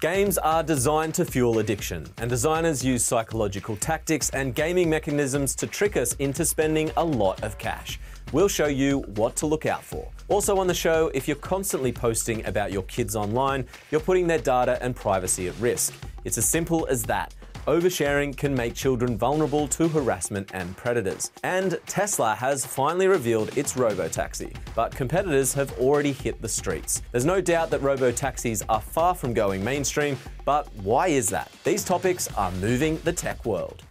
Games are designed to fuel addiction, and designers use psychological tactics and gaming mechanisms to trick us into spending a lot of cash. We'll show you what to look out for. Also on the show, if you're constantly posting about your kids online, you're putting their data and privacy at risk. It's as simple as that. Oversharing can make children vulnerable to harassment and predators. And Tesla has finally revealed its robo-taxi, but competitors have already hit the streets. There's no doubt that robo-taxis are far from going mainstream, but why is that? These topics are moving the tech world.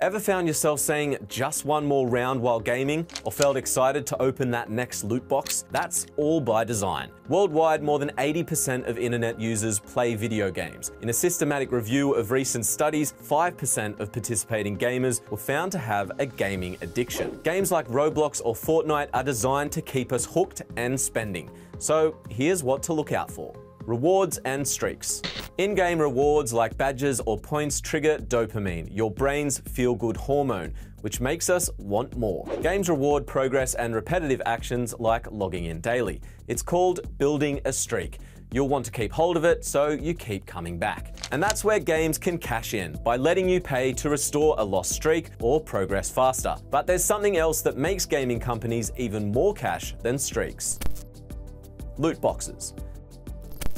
Ever found yourself saying just one more round while gaming, or felt excited to open that next loot box? That's all by design. Worldwide, more than 80% of internet users play video games. In a systematic review of recent studies, 5% of participating gamers were found to have a gaming addiction. Games like Roblox or Fortnite are designed to keep us hooked and spending. So here's what to look out for rewards and streaks. In-game rewards like badges or points trigger dopamine, your brain's feel-good hormone, which makes us want more. Games reward progress and repetitive actions like logging in daily. It's called building a streak. You'll want to keep hold of it, so you keep coming back. And that's where games can cash in, by letting you pay to restore a lost streak or progress faster. But there's something else that makes gaming companies even more cash than streaks. Loot boxes.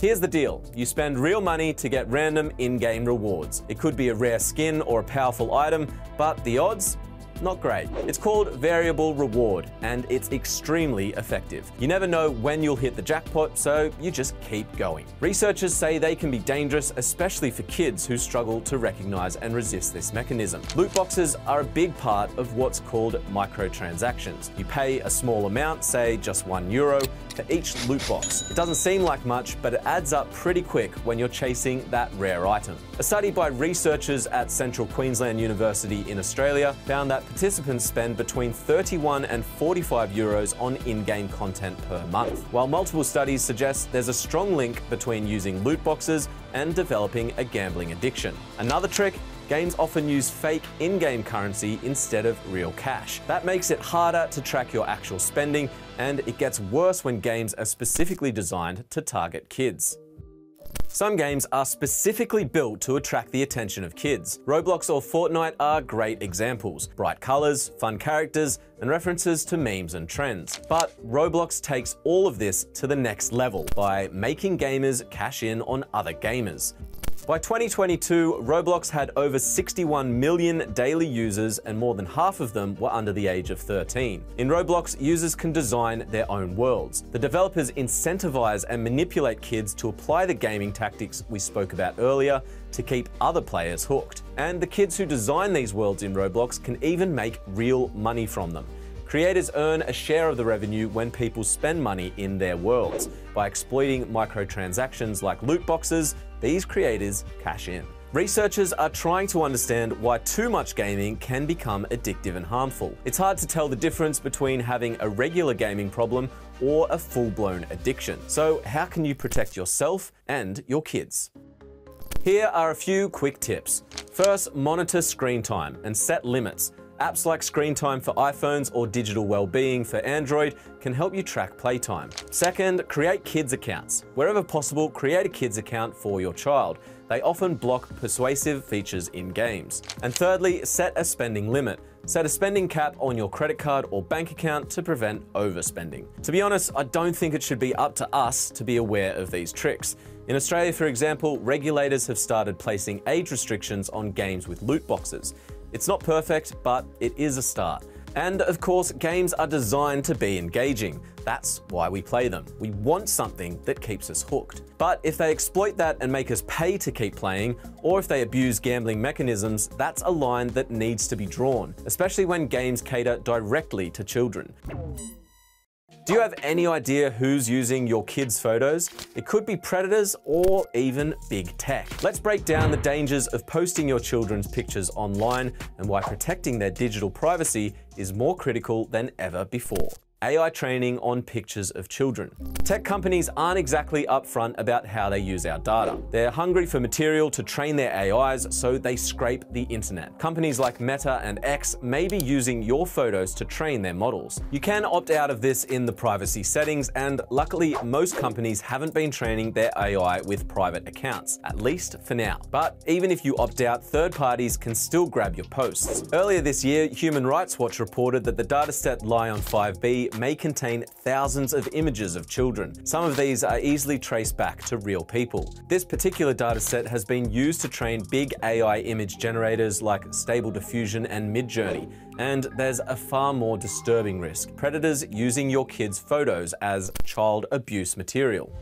Here's the deal. You spend real money to get random in-game rewards. It could be a rare skin or a powerful item, but the odds? Not great. It's called variable reward, and it's extremely effective. You never know when you'll hit the jackpot, so you just keep going. Researchers say they can be dangerous, especially for kids who struggle to recognize and resist this mechanism. Loot boxes are a big part of what's called microtransactions. You pay a small amount, say just one euro, for each loot box. It doesn't seem like much, but it adds up pretty quick when you're chasing that rare item. A study by researchers at Central Queensland University in Australia found that participants spend between 31 and 45 euros on in-game content per month, while multiple studies suggest there's a strong link between using loot boxes and developing a gambling addiction. Another trick games often use fake in-game currency instead of real cash. That makes it harder to track your actual spending, and it gets worse when games are specifically designed to target kids. Some games are specifically built to attract the attention of kids. Roblox or Fortnite are great examples. Bright colors, fun characters, and references to memes and trends. But Roblox takes all of this to the next level by making gamers cash in on other gamers. By 2022, Roblox had over 61 million daily users and more than half of them were under the age of 13. In Roblox, users can design their own worlds. The developers incentivize and manipulate kids to apply the gaming tactics we spoke about earlier to keep other players hooked. And the kids who design these worlds in Roblox can even make real money from them. Creators earn a share of the revenue when people spend money in their worlds. By exploiting microtransactions like loot boxes, these creators cash in. Researchers are trying to understand why too much gaming can become addictive and harmful. It's hard to tell the difference between having a regular gaming problem or a full-blown addiction. So how can you protect yourself and your kids? Here are a few quick tips. First, monitor screen time and set limits. Apps like Screen Time for iPhones or Digital Wellbeing for Android can help you track playtime. Second, create kids accounts. Wherever possible, create a kids account for your child. They often block persuasive features in games. And thirdly, set a spending limit. Set a spending cap on your credit card or bank account to prevent overspending. To be honest, I don't think it should be up to us to be aware of these tricks. In Australia, for example, regulators have started placing age restrictions on games with loot boxes. It's not perfect, but it is a start. And of course, games are designed to be engaging. That's why we play them. We want something that keeps us hooked. But if they exploit that and make us pay to keep playing, or if they abuse gambling mechanisms, that's a line that needs to be drawn, especially when games cater directly to children. Do you have any idea who's using your kids' photos? It could be predators or even big tech. Let's break down the dangers of posting your children's pictures online and why protecting their digital privacy is more critical than ever before. AI training on pictures of children. Tech companies aren't exactly upfront about how they use our data. They're hungry for material to train their AIs, so they scrape the internet. Companies like Meta and X may be using your photos to train their models. You can opt out of this in the privacy settings, and luckily, most companies haven't been training their AI with private accounts, at least for now. But even if you opt out, third parties can still grab your posts. Earlier this year, Human Rights Watch reported that the dataset LAION-5B may contain thousands of images of children. Some of these are easily traced back to real people. This particular dataset has been used to train big AI image generators like Stable Diffusion and Midjourney, and there's a far more disturbing risk predators using your kids' photos as child abuse material.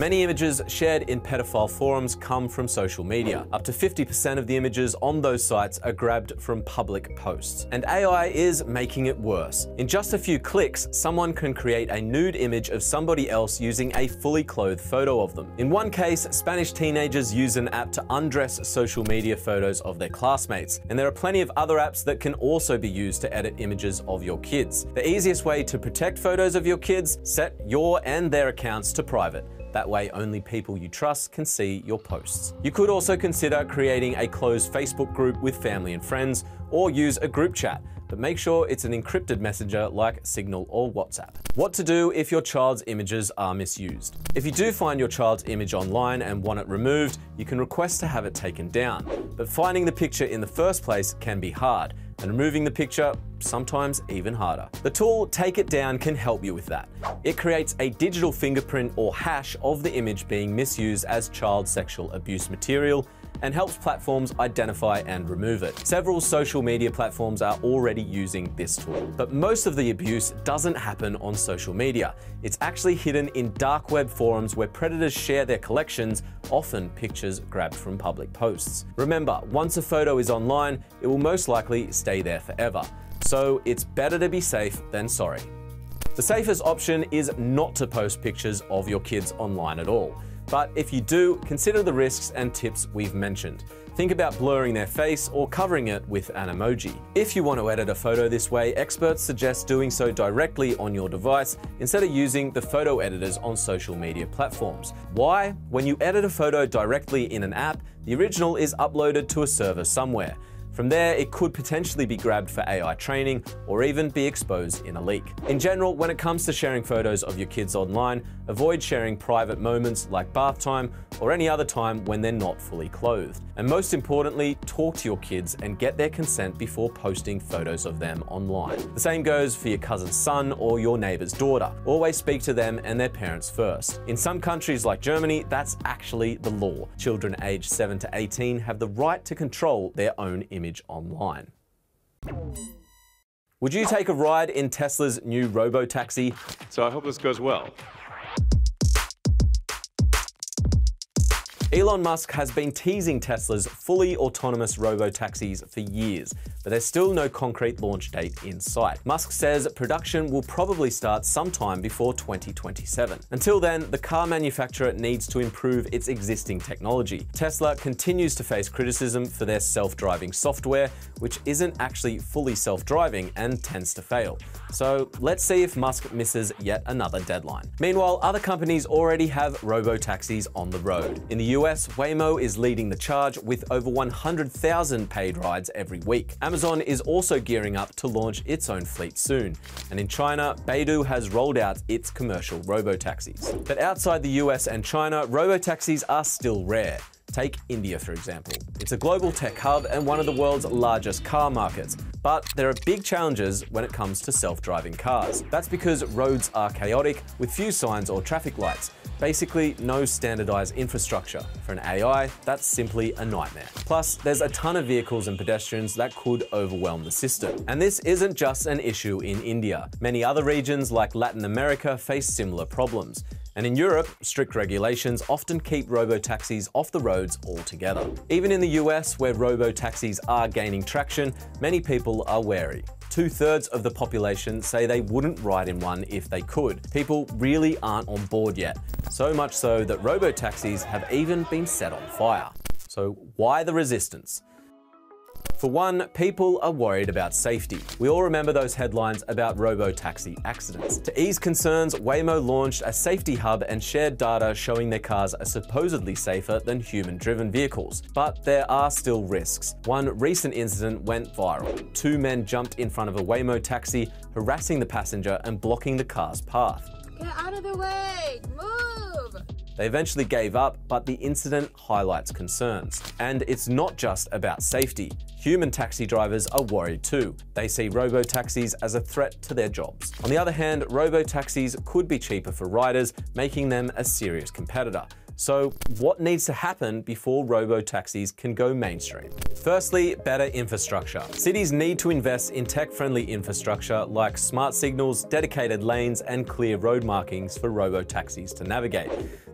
Many images shared in pedophile forums come from social media. Up to 50% of the images on those sites are grabbed from public posts. And AI is making it worse. In just a few clicks, someone can create a nude image of somebody else using a fully clothed photo of them. In one case, Spanish teenagers use an app to undress social media photos of their classmates. And there are plenty of other apps that can also be used to edit images of your kids. The easiest way to protect photos of your kids, set your and their accounts to private. That way, only people you trust can see your posts. You could also consider creating a closed Facebook group with family and friends, or use a group chat, but make sure it's an encrypted messenger like Signal or WhatsApp. What to do if your child's images are misused. If you do find your child's image online and want it removed, you can request to have it taken down. But finding the picture in the first place can be hard, and removing the picture, sometimes even harder. The tool Take It Down can help you with that. It creates a digital fingerprint or hash of the image being misused as child sexual abuse material and helps platforms identify and remove it. Several social media platforms are already using this tool, but most of the abuse doesn't happen on social media. It's actually hidden in dark web forums where predators share their collections, often pictures grabbed from public posts. Remember, once a photo is online, it will most likely stay there forever. So it's better to be safe than sorry. The safest option is not to post pictures of your kids online at all. But if you do, consider the risks and tips we've mentioned. Think about blurring their face or covering it with an emoji. If you want to edit a photo this way, experts suggest doing so directly on your device instead of using the photo editors on social media platforms. Why? When you edit a photo directly in an app, the original is uploaded to a server somewhere. From there, it could potentially be grabbed for AI training or even be exposed in a leak. In general, when it comes to sharing photos of your kids online, avoid sharing private moments like bath time or any other time when they're not fully clothed. And most importantly, talk to your kids and get their consent before posting photos of them online. The same goes for your cousin's son or your neighbor's daughter. Always speak to them and their parents first. In some countries like Germany, that's actually the law. Children aged 7 to 18 have the right to control their own image image online. Would you take a ride in Tesla's new robo-taxi? So I hope this goes well. Elon Musk has been teasing Tesla's fully autonomous robo-taxis for years, but there's still no concrete launch date in sight. Musk says production will probably start sometime before 2027. Until then, the car manufacturer needs to improve its existing technology. Tesla continues to face criticism for their self-driving software, which isn't actually fully self-driving and tends to fail. So let's see if Musk misses yet another deadline. Meanwhile, other companies already have robo-taxis on the road. In the US, US, Waymo is leading the charge with over 100,000 paid rides every week. Amazon is also gearing up to launch its own fleet soon. And in China, Baidu has rolled out its commercial robo-taxis. But outside the US and China, robo-taxis are still rare. Take India, for example. It's a global tech hub and one of the world's largest car markets. But there are big challenges when it comes to self-driving cars. That's because roads are chaotic with few signs or traffic lights. Basically, no standardized infrastructure. For an AI, that's simply a nightmare. Plus, there's a ton of vehicles and pedestrians that could overwhelm the system. And this isn't just an issue in India. Many other regions like Latin America face similar problems. And in Europe, strict regulations often keep robo-taxis off the roads altogether. Even in the US, where robo-taxis are gaining traction, many people are wary. Two thirds of the population say they wouldn't ride in one if they could. People really aren't on board yet. So much so that robo-taxis have even been set on fire. So why the resistance? For one, people are worried about safety. We all remember those headlines about robo-taxi accidents. To ease concerns, Waymo launched a safety hub and shared data showing their cars are supposedly safer than human-driven vehicles. But there are still risks. One recent incident went viral. Two men jumped in front of a Waymo taxi, harassing the passenger and blocking the car's path. Get out of the way! Move! They eventually gave up, but the incident highlights concerns. And it's not just about safety. Human taxi drivers are worried too. They see robo-taxis as a threat to their jobs. On the other hand, robo-taxis could be cheaper for riders, making them a serious competitor. So what needs to happen before robo-taxis can go mainstream? Firstly, better infrastructure. Cities need to invest in tech-friendly infrastructure like smart signals, dedicated lanes, and clear road markings for robo-taxis to navigate.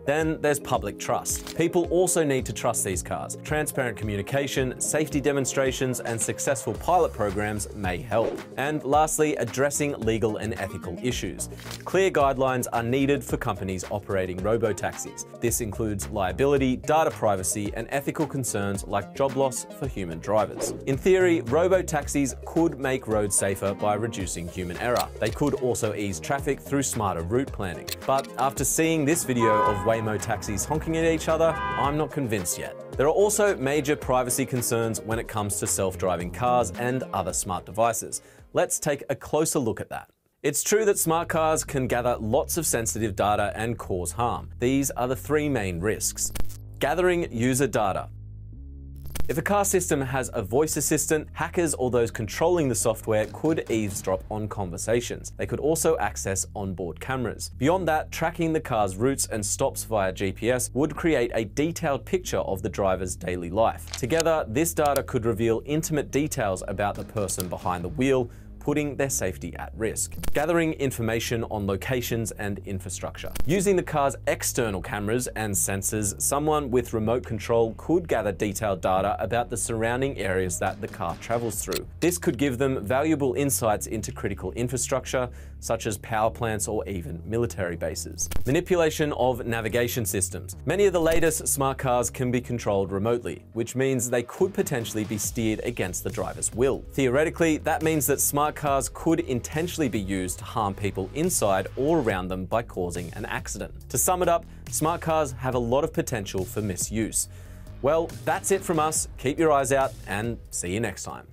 Then there's public trust. People also need to trust these cars. Transparent communication, safety demonstrations, and successful pilot programs may help. And lastly, addressing legal and ethical issues. Clear guidelines are needed for companies operating robo-taxis. This includes liability, data privacy, and ethical concerns like job loss for human drivers. In theory, robo-taxis could make roads safer by reducing human error. They could also ease traffic through smarter route planning. But after seeing this video of Waymo taxis honking at each other, I'm not convinced yet. There are also major privacy concerns when it comes to self-driving cars and other smart devices. Let's take a closer look at that. It's true that smart cars can gather lots of sensitive data and cause harm. These are the three main risks. Gathering user data. If a car system has a voice assistant, hackers or those controlling the software could eavesdrop on conversations. They could also access onboard cameras. Beyond that, tracking the car's routes and stops via GPS would create a detailed picture of the driver's daily life. Together, this data could reveal intimate details about the person behind the wheel, putting their safety at risk. Gathering information on locations and infrastructure. Using the car's external cameras and sensors, someone with remote control could gather detailed data about the surrounding areas that the car travels through. This could give them valuable insights into critical infrastructure, such as power plants or even military bases. Manipulation of navigation systems. Many of the latest smart cars can be controlled remotely, which means they could potentially be steered against the driver's will. Theoretically, that means that smart cars could intentionally be used to harm people inside or around them by causing an accident. To sum it up, smart cars have a lot of potential for misuse. Well, that's it from us. Keep your eyes out and see you next time.